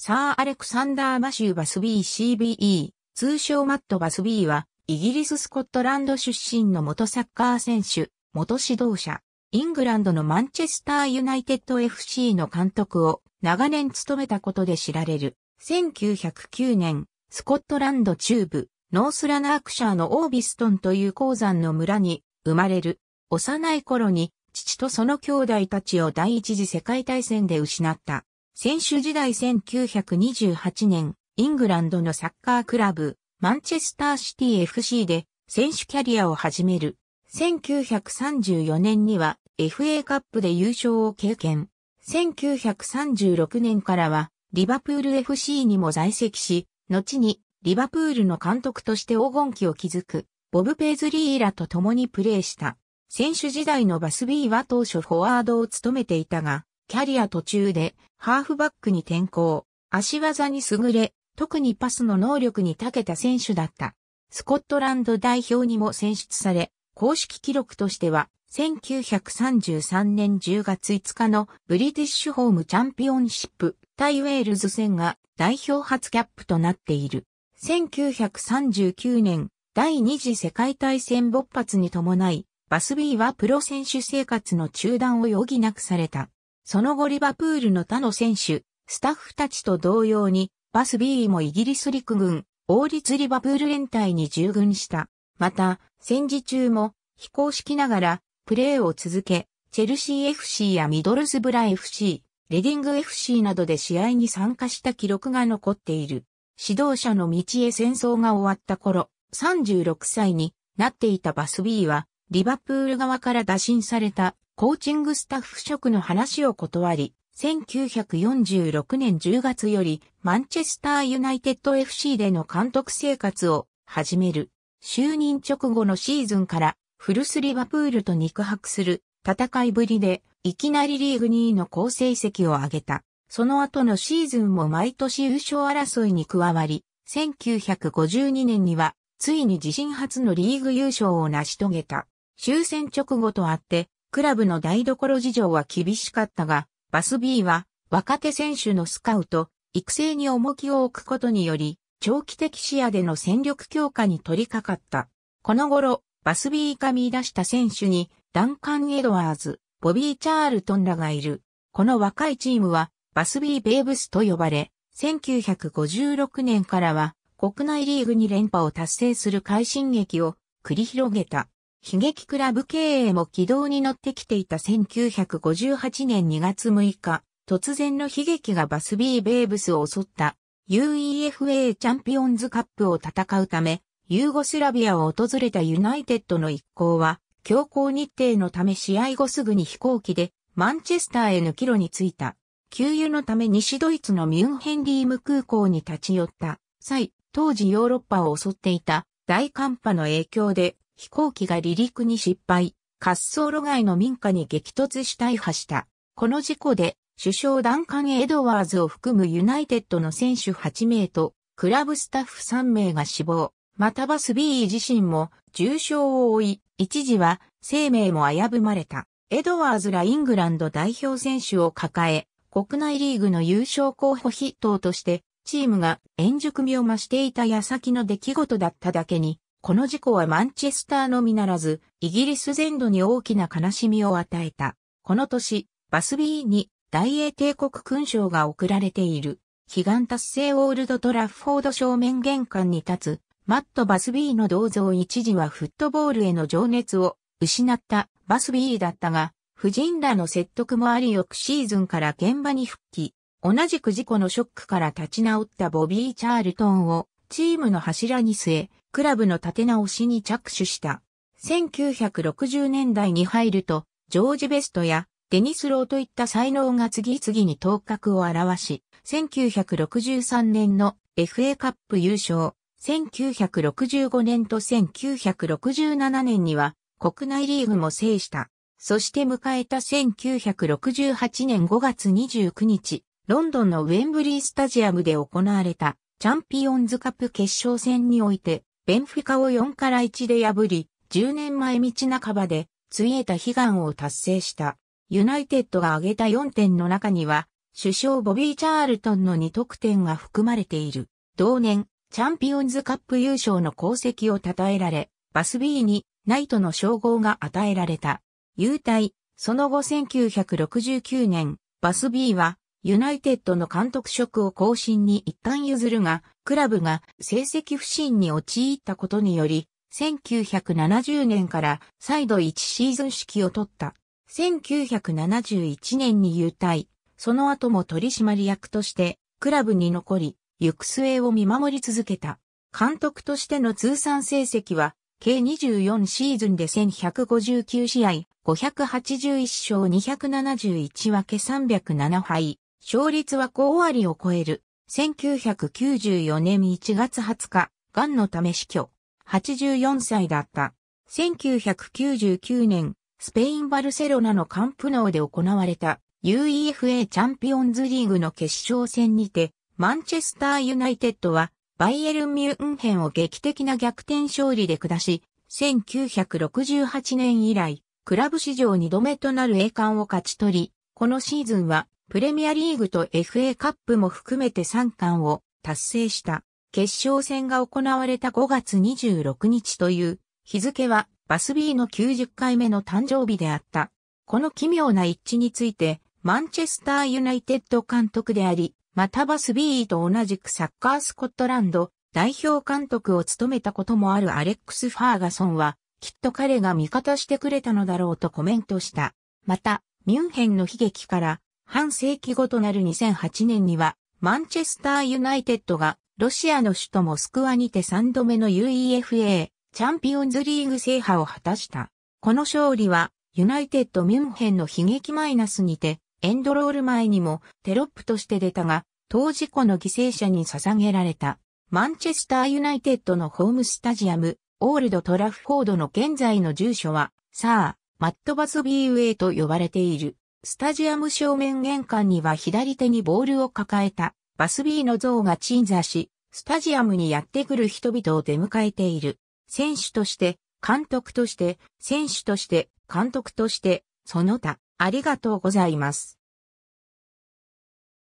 サー・アレクサンダー・マシュー・バスビー CBE、通称マット・バスビーは、イギリス・スコットランド出身の元サッカー選手、元指導者、イングランドのマンチェスター・ユナイテッド FC の監督を長年務めたことで知られる。1909年、スコットランド中部、ノースラナークシャーのオービストンという鉱山の村に生まれる。幼い頃に父とその兄弟たちを第一次世界大戦で失った。選手時代1928年、イングランドのサッカークラブ、マンチェスターシティ FC で選手キャリアを始める。1934年には FA カップで優勝を経験。1936年からはリバプール FC にも在籍し、後にリバプールの監督として黄金期を築く、ボブ・ペーズリーらと共にプレーした。選手時代のバスビーは当初フォワードを務めていたが、キャリア途中でハーフバックに転向、足技に優れ、特にパスの能力に長けた選手だった。スコットランド代表にも選出され、公式記録としては、1933年10月5日のブリティッシュホームチャンピオンシップ対ウェールズ戦が代表初キャップとなっている。1939年第二次世界大戦勃発に伴い、バスビーはプロ選手生活の中断を余儀なくされた。その後リバプールの他の選手、スタッフたちと同様に、バスビーもイギリス陸軍、王立リバプール連隊に従軍した。また、戦時中も非公式ながらプレーを続け、チェルシー FC やミドルズブラ FC、レディング FC などで試合に参加した記録が残っている。指導者の道へ戦争が終わった頃、36歳になっていたバスビーは、リバプール側から打診されたコーチングスタッフ職の話を断り、1946年10月よりマンチェスターユナイテッド FC での監督生活を始める。就任直後のシーズンからフルスリバプールと肉薄する戦いぶりでいきなりリーグ2位の好成績を上げた。その後のシーズンも毎年優勝争いに加わり、1952年にはついに自身初のリーグ優勝を成し遂げた。終戦直後とあって、クラブの台所事情は厳しかったが、バス B は若手選手のスカウト、育成に重きを置くことにより、長期的視野での戦力強化に取り掛かった。この頃、バス B が見出した選手に、ダンカン・エドワーズ、ボビー・チャールトンらがいる。この若いチームは、バスビー・ベーブスと呼ばれ、1956年からは国内リーグに連覇を達成する快進撃を繰り広げた。悲劇クラブ経営も軌道に乗ってきていた1958年2月6日、突然の悲劇がバスビー・ベーブスを襲った UEFA チャンピオンズカップを戦うため、ユーゴスラビアを訪れたユナイテッドの一行は、強行日程のため試合後すぐに飛行機でマンチェスターへの帰路に着いた。給油のため西ドイツのミュンヘンリーム空港に立ち寄った際、当時ヨーロッパを襲っていた大寒波の影響で飛行機が離陸に失敗、滑走路外の民家に激突し大破した。この事故で首相ダンカン・エドワーズを含むユナイテッドの選手8名とクラブスタッフ3名が死亡。またバス B 自身も重傷を負い、一時は生命も危ぶまれた。エドワーズらイングランド代表選手を抱え、国内リーグの優勝候補筆頭として、チームが円熟味を増していた矢先の出来事だっただけに、この事故はマンチェスターのみならず、イギリス全土に大きな悲しみを与えた。この年、バスビーに大英帝国勲章が贈られている。悲願達成オールドトラッフォード正面玄関に立つ、マット・バスビーの銅像一時はフットボールへの情熱を失ったバスビーだったが、夫人らの説得もあり翌シーズンから現場に復帰。同じく事故のショックから立ち直ったボビー・チャールトンをチームの柱に据え、クラブの立て直しに着手した。1960年代に入ると、ジョージ・ベストやデニス・ローといった才能が次々に頭角を現し、1963年の FA カップ優勝、1965年と1967年には国内リーグも制した。そして迎えた1968年5月29日、ロンドンのウェンブリースタジアムで行われたチャンピオンズカップ決勝戦において、ベンフィカを4から1で破り、10年前道半ばで、ついえた悲願を達成した。ユナイテッドが挙げた4点の中には、主将ボビー・チャールトンの2得点が含まれている。同年、チャンピオンズカップ優勝の功績を称えられ、バスビーにナイトの称号が与えられた。勇退、その後1969年、バスビーはユナイテッドの監督職を後進に一旦譲るが、クラブが成績不振に陥ったことにより、1970年から再度1シーズン指揮を取った。1971年に優退。その後も取締役としてクラブに残り、行く末を見守り続けた。監督としての通算成績は、計24シーズンで1159試合、581勝271分け307敗。勝率は5割を超える。1994年1月20日、癌のため死去。84歳だった。1999年、スペインバルセロナのカンプノーで行われた UEFA チャンピオンズリーグの決勝戦にて、マンチェスターユナイテッドは、バイエルンミュンヘンを劇的な逆転勝利で下し、1968年以来、クラブ史上2度目となる栄冠を勝ち取り、このシーズンは、プレミアリーグと FA カップも含めて3冠を達成した。決勝戦が行われた5月26日という日付はバスビーの90回目の誕生日であった。この奇妙な一致についてマンチェスターユナイテッド監督であり、またバスビーと同じくサッカースコットランド代表監督を務めたこともあるアレックス・ファーガソンは、きっと彼が味方してくれたのだろうとコメントした。また、ミュンヘンの悲劇から半世紀後となる2008年には、マンチェスターユナイテッドがロシアの首都モスクワにて3度目の UEFA チャンピオンズリーグ制覇を果たした。この勝利はユナイテッドミュンヘンの悲劇マイナスにてエンドロール前にもテロップとして出たが、当事故の犠牲者に捧げられた。マンチェスターユナイテッドのホームスタジアム、オールドトラフフォードの現在の住所は、さあ、マットバスビーウェイと呼ばれている。スタジアム正面玄関には左手にボールを抱えたバスビーの像が鎮座し、スタジアムにやってくる人々を出迎えている。選手として、監督として、選手として、監督として、その他、ありがとうございます。